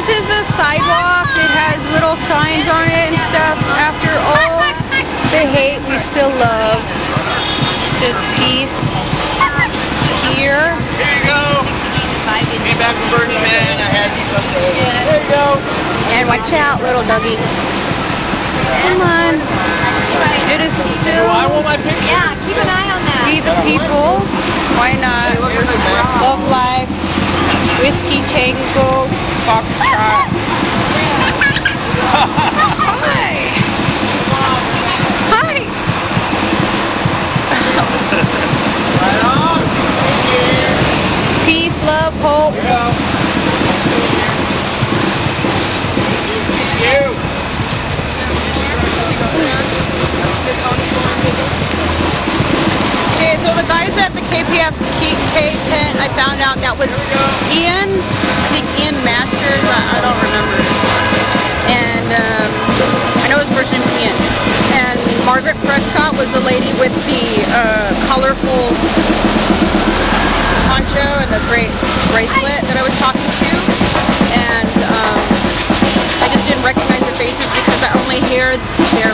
This is the sidewalk. It has little signs on it and stuff. After all the hate, we still love. It says peace here. Here you go. Came back from Burning Man. I had there. There you go. And watch out, little doggy. Come on. It is Foxtrot. Hi. Uh, Hi. Right on. Peace, love, hope. Here I found out that was Ian, I think Ian Masters, I, I don't remember. And um, I know his first name's Ian. And Margaret Prescott was the lady with the uh, colorful poncho and the great bracelet that I was talking to. And um, I just didn't recognize their faces because I only hear their